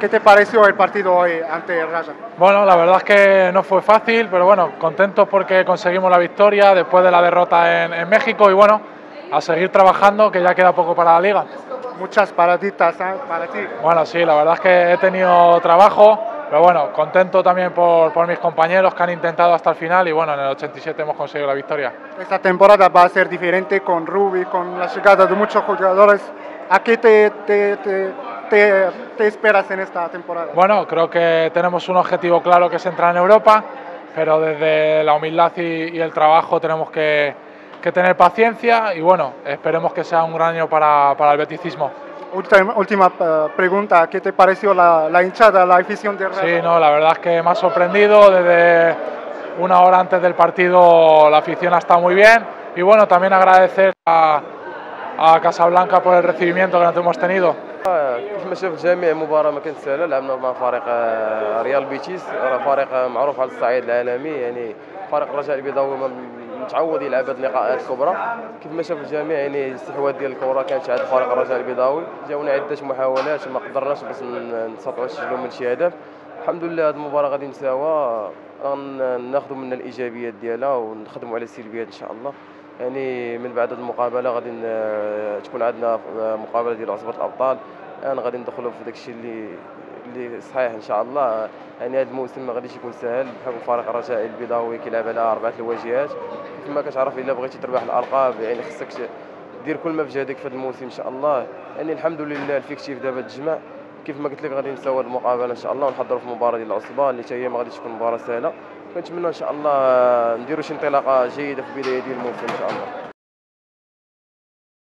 ¿Qué te pareció el partido hoy ante el Raja? Bueno, la verdad es que no fue fácil, pero bueno, contentos porque conseguimos la victoria después de la derrota en, en México y bueno, a seguir trabajando que ya queda poco para la liga. Muchas paraditas ¿eh? ¿ah? para ti. Bueno, sí, la verdad es que he tenido trabajo, pero bueno, contento también por, por mis compañeros que han intentado hasta el final y bueno, en el 87 hemos conseguido la victoria. Esta temporada va a ser diferente con Ruby, con la llegada de muchos jugadores. ¿A qué te, te, te, te, esperas en esta temporada? Bueno, creo que tenemos un objetivo claro que es entrar en Europa, pero desde la humildad y, y el trabajo tenemos que, que, tener paciencia y bueno, esperemos que sea un gran año para, para el beticismo Última, última uh, pregunta, ¿qué te pareció la, la hinchada, la afición de Raja? Sí, no, la verdad es que me ha sorprendido desde una hora antes del partido la afición ha estado muy bien y bueno, también agradecer a, a Casablanca por el recibimiento que nos hemos tenido. كيف ما شاف الجميع مباراة ما كانت سهلة لعبنا مع فريق ريال بيتيس راه فريق معروف على الصعيد العالمي يعني فريق الرجاء البيضاوي متعود يلعب هذه اللقاءات الكبرى. كيف ما شاف الجميع يعني الاستحواذ ديال الكرة كانت عند فريق الرجاء البيضاوي. جاونا عدة محاولات ما قدرناش باش نستطيعوا نسجلوا من شي هدف. الحمد لله هذه المباراة غادي نساوها. ناخذوا منها الإيجابيات ديالها ونخدموا على السلبيات إن شاء الله. يعني من بعد المقابلة غادي تكون عندنا مقابلة ديال عصبه الأبطال. أنا غادي ندخلوا في داك الشيء اللي اللي صحيح إن شاء الله يعني هذا الموسم ما غاديش يكون سهل بحكم فريق الرجاء البيضاوي كيلعب على أربعة الواجهات. كما كتعرف إلا بغيتي تربح الألقاب يعني خصك دير كل ما في جهدك في هذا الموسم إن شاء الله. يعني الحمد لله الفيكتيف دابا تجمع. كيف ما قلت لك غادي نساو المقابلة إن شاء الله ونحضروا في المباراة ديال العصبة اللي هي ما غاديش تكون مباراة سهلة. كنتمنى إن شاء الله نديروا شي انطلاقة جيدة في بداية ديال الموسم إن شاء الله.